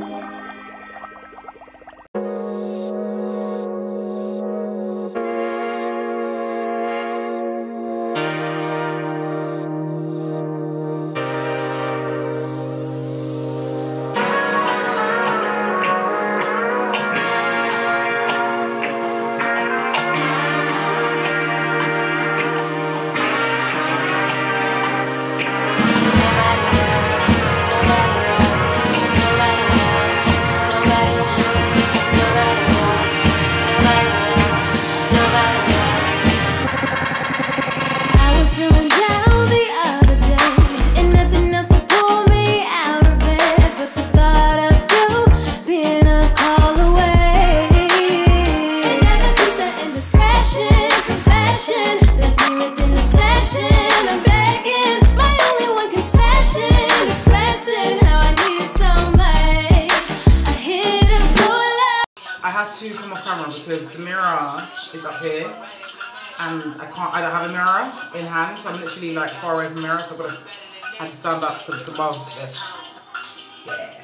Bye. To come off camera because the mirror is up here and I can't, I don't have a mirror in hand, so I'm literally like far away from the mirror, so I've got to, I have to stand up because it's above this. Yeah.